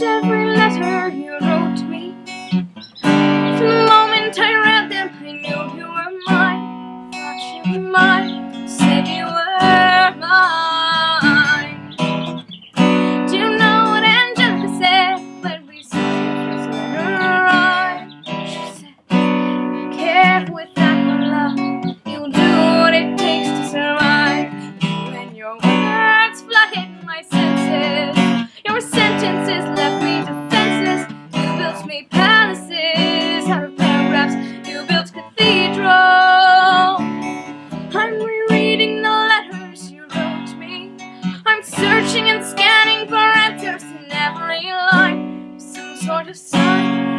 loved every letter you wrote me. From the moment I read them, I knew you were mine. Thought you were mine, said you were mine. Do you know what Angelica said when we saw the first letter arrive? She said, Care with that love, you'll do what it takes to survive. When your words flooded my senses. searching and scanning for answers in every line, some sort of sign.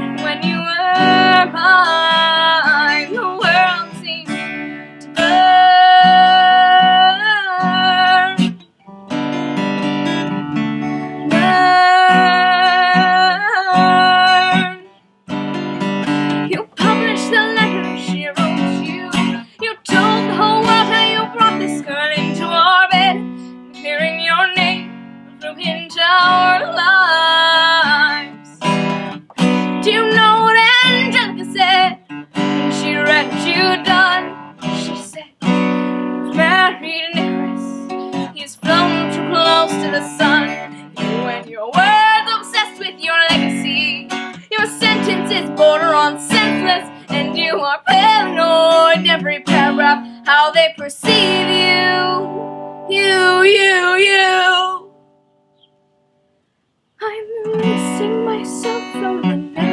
on senseless and you are paranoid. Every paragraph how they perceive you. You you you. I'm missing myself from the